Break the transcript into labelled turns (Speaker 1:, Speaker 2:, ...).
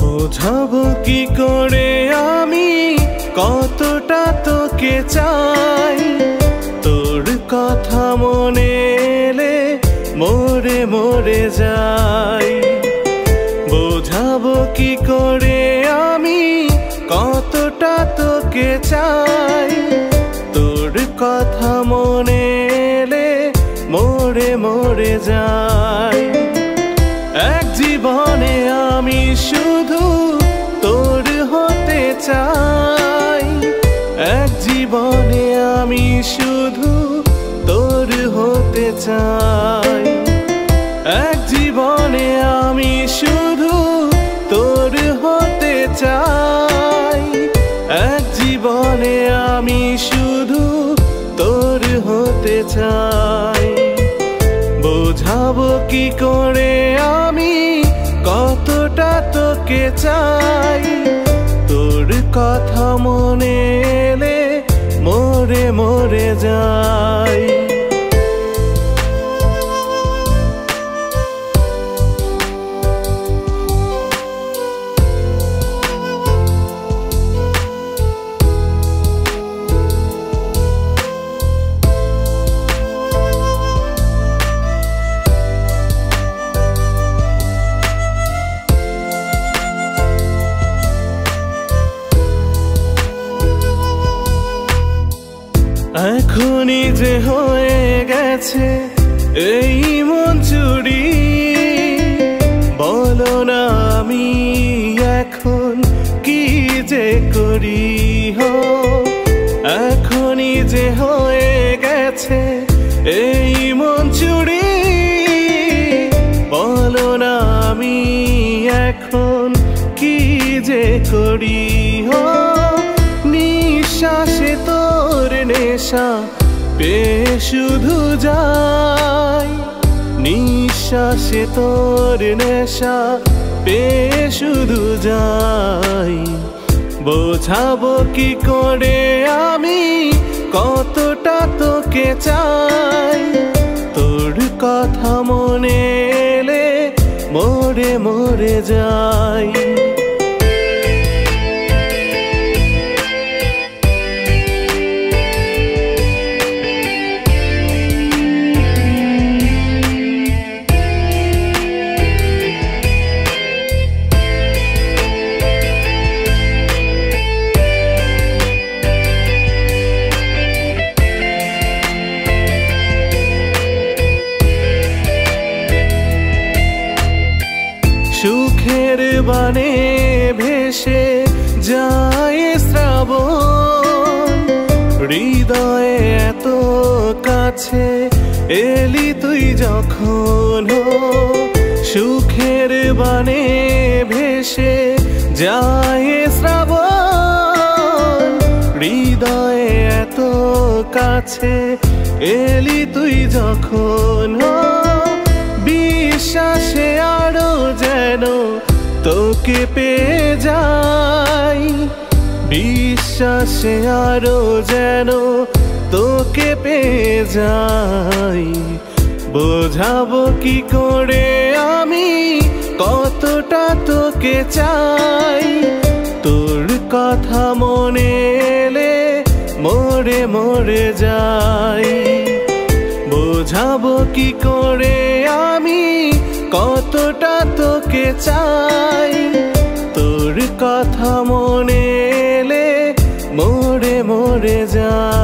Speaker 1: বোঝাবো কি করে আমি? কতটা তোকে চাই? তোর কথা মনে এলে মোরে মোরে যাই। বোঝাবো কি করে আমি? কতটা তোকে চাই? তোর কথা মনে এলে মোরে মোরে যাই। এক জীবনে আমি শুধু চাই। এক জীবনে আমি শুধু তোর হতে চাই। এক জীবনে আমি শুধু তোর হতে চাই। এক জীবনে আমি শুধু তোর হতে চাই। বোঝাবো কি করে আমি, কতটা তোকে চাই। কথা মনে এলে মোরে মোরে যাই যে হয়ে গেছে এই মন চুরি। বলো না আমি এখন কি যে করি হো? এখনই যে হয়ে গেছে এই মন চুরি। বলো না আমি এখন কি যে করি হো? নিঃশ্বাসে তোর নেশা পে শুধু যাই, নিঃশ্বাসে তোর নেশা পে শুধু যাই। বোঝাবো কি করে আমি, কতটা তোকে চাই? তোর কথা মনে এলে মোরে মোরে যাই। সুখের বানে ভেসে যায় শ্রাবণ। হৃদয়ে এত কাছে এলি তুই যখন সুখের বানে ভেসে যায় শ্রাবণ। হৃদয়ে এত কাছে এলি তুই যখন তোকে পেয়ে যাই। বিশ্বাসে আরও যেন তোকে পেয়ে যাই। বোঝাবো কি করে আমি, কতটা তোকে চাই। তোর কথা মনে এলে মোরে মোরে যাই। বোঝাবো কি করে তোকে চাই। তোর কথা মনে এলে মোরে মোরে যা